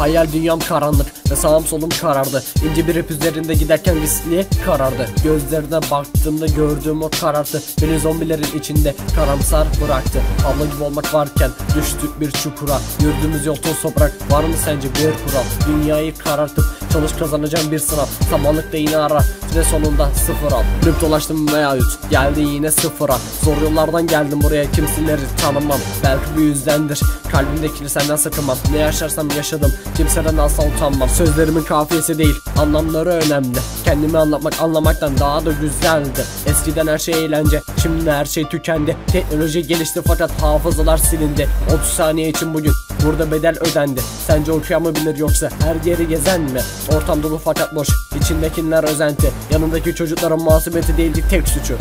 Hayal dünyam karanlık ve sağım solum karardı. İnce bir ip üzerinde giderken riskli karardı. Gözlerine baktığımda gördüğüm o karartı Beni zombilerin içinde karamsar bıraktı. Abla gibi olmak varken düştük bir çukura. Yürüdüğümüz yol toz toprak. Var mı sence bir kural? Dünyayı karartıp çalış kazanacağım bir sınav. Samanlıkta yine ara ve sonunda sıfır al. Dönüp dolaştım veya yut geldi yine sıfıra. Zor yollardan geldim buraya kimseleri tanımam. Belki bu yüzdendir kalbimdekini senden sakınmam Ne yaşarsam yaşadım kimseden asla utanmam. Sözlerimin kafiyesi değil anlamları önemli. Kendimi anlatmak anlamaktan daha da güzeldi. Eskiden her şey eğlence şimdi her şey tükendi. Teknoloji gelişti fakat hafızalar silindi. 30 saniye için bugün burada bedel ödendi. Sence okuyan bilir yoksa her yeri gezen mi? Ortam dolu fakat boş. İçindekiler özenti. Yanındaki çocukların masumiyeti değildi tek suçu